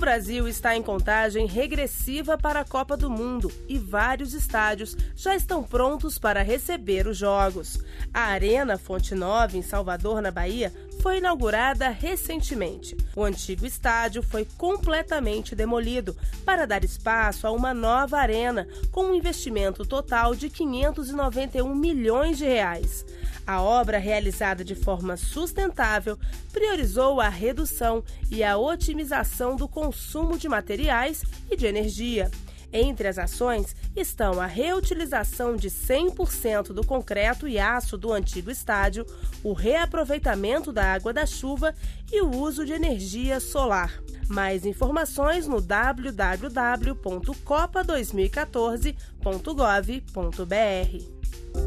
Brasil está em contagem regressiva para a Copa do Mundo e vários estádios já estão prontos para receber os jogos. A Arena Fonte Nova, em Salvador, na Bahia, foi inaugurada recentemente. O antigo estádio foi completamente demolido para dar espaço a uma nova arena com um investimento total de 591 milhões de reais. A obra, realizada de forma sustentável, priorizou a redução e a otimização do consumo de materiais e de energia. Entre as ações estão a reutilização de 100% do concreto e aço do antigo estádio, o reaproveitamento da água da chuva e o uso de energia solar. Mais informações no www.copa2014.gov.br.